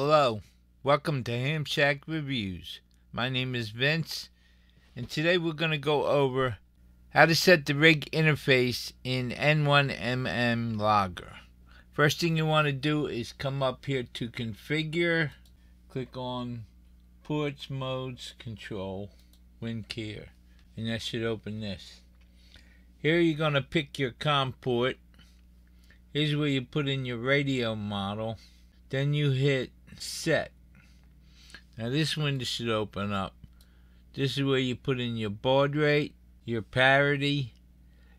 Hello, welcome to Ham Shack Reviews. My name is Vince, and today we're going to go over how to set the rig interface in N1MM Logger. First thing you want to do is come up here to Configure, click on Ports, Modes, Control, WinKeyer, and that should open this. Here you're going to pick your COM port. Here's where you put in your radio model. Then you hit set. Now this window should open up. This is where you put in your baud rate, your parity,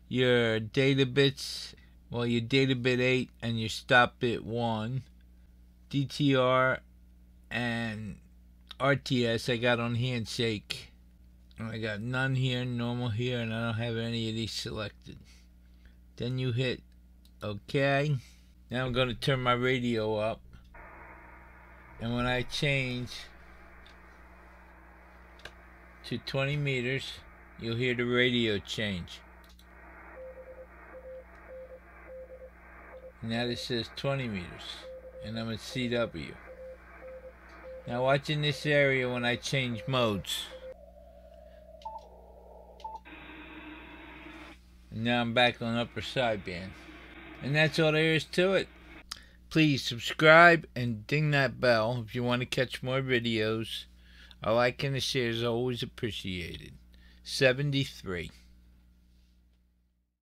your data bits, well your data bit 8 and your stop bit 1, DTR and RTS I got on handshake. I got none here, normal here, and I don't have any of these selected. Then you hit OK. Now I'm going to turn my radio up and when I change to 20 meters you'll hear the radio change. Now it says 20 meters and I'm at CW now watch in this area when I change modes. And now I'm back on upper sideband. And that's all there is to it Please subscribe and ding that bell if you want to catch more videos. A like and a share is always appreciated. 73.